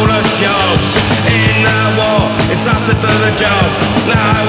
all the shows in the war. It's us for the job. Now